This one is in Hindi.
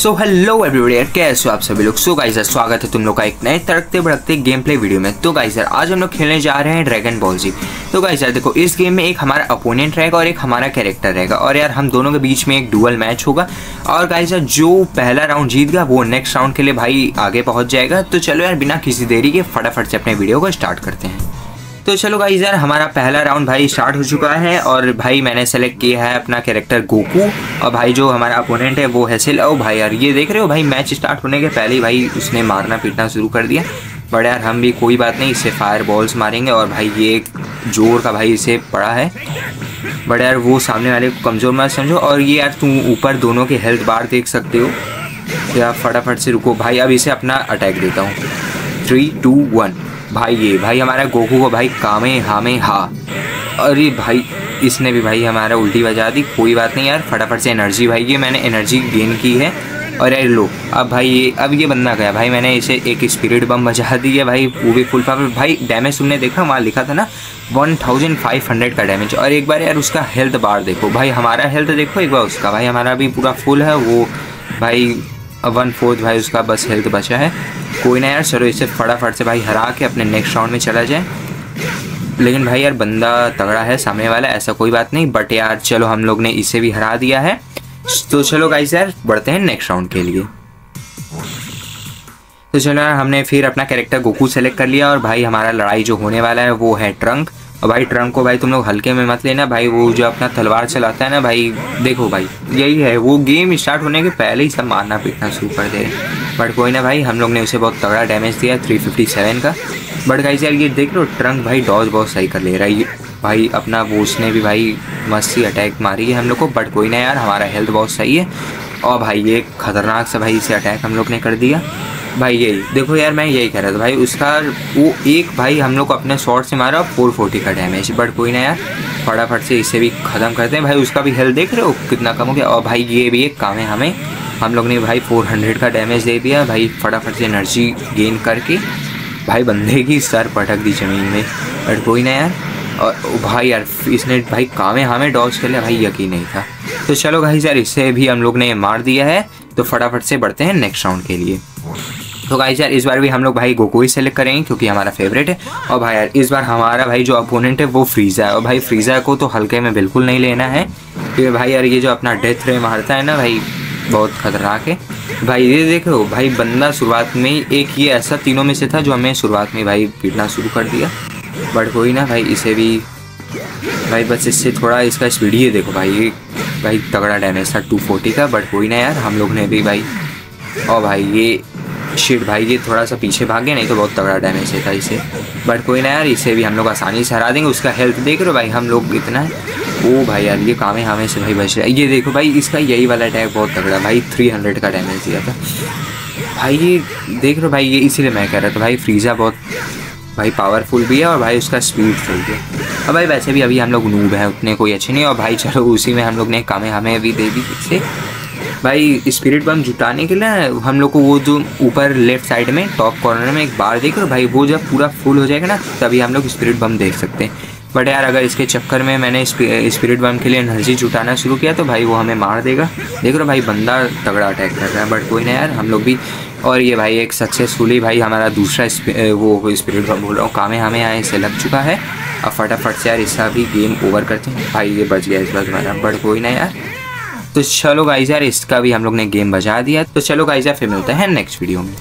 सो हेलो एवरीबॉडी यार, कैसे हो आप सभी लोग? सो गाइस स्वागत है तुम लोग का एक नए तड़कते भड़कते गेम प्ले वीडियो में। तो गाइस आज हम लोग खेलने जा रहे हैं ड्रैगन बॉल जी तो गाइस यार, देखो, इस गेम में एक हमारा अपोनेंट रहेगा और एक हमारा कैरेक्टर रहेगा। और, यार, हम दोनों के बीच में एक डुअल मैच होगा। और गाइस यार, जो पहला राउंड जीत गया, वो नेक्स्ट राउंड के लिए भाई आगे पहुँच जाएगा। तो चलो, यार, बिना किसी देरी के फटाफट से अपने वीडियो को स्टार्ट करते हैं। तो चलो भाई यार, हमारा पहला राउंड भाई स्टार्ट हो चुका है और भाई मैंने सेलेक्ट किया है अपना कैरेक्टर गोकू और भाई जो हमारा अपोनेंट है वो है सिल ओ भाई यार, ये देख रहे हो भाई मैच स्टार्ट होने के पहले ही भाई उसने मारना पीटना शुरू कर दिया। बट यार हम भी कोई बात नहीं इससे फायर बॉल्स मारेंगे और भाई ये एक ज़ोर का भाई इसे पड़ा है। बट यार वो सामने वाले को कमज़ोर मत समझो और ये यार तुम ऊपर दोनों के हेल्थ बार देख सकते हो। तो यार फटाफट से रुको। भाई अब इसे अपना अटैक देता हूँ। थ्री टू वन भाई, ये भाई हमारा गोकू को भाई कामे हामे हा। अरे भाई, इसने भी भाई हमारा उल्टी बजा दी। कोई बात नहीं यार, फटाफट से एनर्जी भाई ये मैंने एनर्जी गेन की है। और यार लो, अब भाई ये, अब ये बंदा गया। भाई मैंने इसे एक स्पिरिट बम बजा दी है भाई, वो भी फुल पावर भाई डैमेज तुमने देखा? वहाँ लिखा था ना वन थाउज़ेंड फाइव हंड्रेड का डैमेज और एक बार यार उसका हेल्थ बार देखो। भाई हमारा हेल्थ देखो एक बार उसका। भाई हमारा भी पूरा फुल है, वो भाई वन फोर्थ भाई उसका बस हेल्थ बचा है। कोई ना यार, चलो इसे फटाफट से भाई हरा के अपने नेक्स्ट राउंड में चला जाए। लेकिन भाई यार, बंदा तगड़ा है, सामने वाला, ऐसा कोई बात नहीं बट यार, चलो हम लोग ने इसे भी हरा दिया है। तो चलो गाइस यार, बढ़ते हैं नेक्स्ट राउंड के लिए। तो चलो यार, हमने फिर अपना कैरेक्टर गोकू सेलेक्ट कर लिया और भाई हमारा लड़ाई जो होने वाला है, वो है ट्रंक और भाई ट्रंक को भाई तुम लोग हल्के में मत लेना, भाई वो जो अपना तलवार चलाता है ना भाई, देखो भाई, यही है, वो गेम स्टार्ट होने के पहले ही सब मारना पीटना शुरू कर दे बट कोई ना भाई, हम लोग ने उसे बहुत तगड़ा डैमेज दिया थ्री फिफ्टी सेवन का। बट गाइस यार, ये देख लो, ट्रंक भाई डॉज बहुत सही कर ले रहा है। भाई अपना वो उसने भी भाई मस्ती अटैक मारी है हम लोग को। बट कोई ना यार, हमारा हेल्थ बहुत सही है। और भाई ये खतरनाक सा भाई इसे अटैक हम लोग ने कर दिया। भाई यही, देखो यार मैं यही कह रहा था भाई, उसका वो एक भाई हम लोग को अपने शॉर्ट से मारा फोर फोर्टी का डैमेज बट कोई ना यार, फटाफट से इसे भी ख़त्म करते हैं। भाई उसका भी हेल्थ देख रहे हो, कितना कम हो गया? और भाई ये भी एक काम है हमें, हम लोग ने भाई फोर हंड्रेड का डैमेज दे दिया, भाई फटाफट से एनर्जी गेन करके, भाई बंदे की सर पटक दी ज़मीन में। बट कोई ना यार, और भाई यार, इसने भाई कामे हमें डॉज कर लिया, भाई यकीन नहीं था। तो चलो भाई यार, इसे भी हम लोग ने मार दिया है तो फटाफट से बढ़ते हैं नेक्स्ट राउंड के लिए। तो भाई यार, इस बार भी हम लोग भाई गोको ही सेलेक्ट करेंगे क्योंकि हमारा फेवरेट है। और भाई यार, इस बार हमारा भाई जो अपोनेंट है, वो फ्रीज़ा है। और भाई फ्रीज़ा को तो हल्के में बिल्कुल नहीं लेना है। क्योंकि भाई यार, ये जो अपना डेथ रे मारता है ना भाई, बहुत खतरनाक है। भाई ये देखो, भाई बंदा शुरुआत में एक ये ऐसा तीनों में से था जो हमें शुरुआत में भाई पीटना शुरू कर दिया। बट कोई ना भाई, इसे भी भाई बस इससे थोड़ा इसका स्पीड ही देखो भाई, ये भाई तगड़ा डैमेज था टू फोर्टी का बट कोई ना यार, हम लोग ने भी भाई, और भाई ये शिट भाई, ये थोड़ा सा पीछे भाग गया, नहीं तो बहुत तगड़ा डैमेज था इसे बट कोई ना यार इसे भी हम लोग आसानी से हरा देंगे, उसका हेल्थ देख रहे हो भाई, हम लोग इतना है ओ भाई यार, ये कामे हमें से भाई बच रहा है। ये देखो भाई, इसका यही वाला अटैक बहुत तगड़ा, भाई थ्री हंड्रेड का डैमेज दिया था। भाई, ये देख रहे हो भाई, ये इसीलिए मैं कह रहा था, भाई फ्रीज़ा बहुत, भाई पावरफुल भी है और भाई, उसका स्पीड सही है। और भाई, वैसे भी अभी हम लोग नूब हैं, उतने कोई अच्छे नहीं और भाई, चलो, उसी में हम लोग ने कामे हमें भी दे दी, इससे। भाई स्पिरिट बम जुटाने के लिए हम लोग को वो जो ऊपर लेफ़्ट साइड में टॉप कॉर्नर में एक बार देख भाई, वो जब पूरा फुल हो जाएगा ना, तभी हम लोग स्पिरिट बम देख सकते हैं। बट यार, अगर इसके चक्कर में मैंने स्पिरिट बम के लिए एनर्जी जुटाना शुरू किया तो भाई वो हमें मार देगा। देख रहे भाई, बंदा तगड़ा अटैक कर रहा है बट कोई ना यार, हम लोग भी। और ये भाई एक सक्सेसफुली भाई, हमारा दूसरा वो स्पिरिट बम बोल रहा हूँ कामे हमें यहाँ से लग चुका है। अब फटाफट से यार, इसका भी गेम ओवर करते हैं। भाई, ये बच गया इस बार हमारा बट कोई ना यार। तो चलो गाइज़ इसका भी हम लोग ने गेम बजा दिया। तो चलो गाइज़ फिर मिलते हैं नेक्स्ट वीडियो में।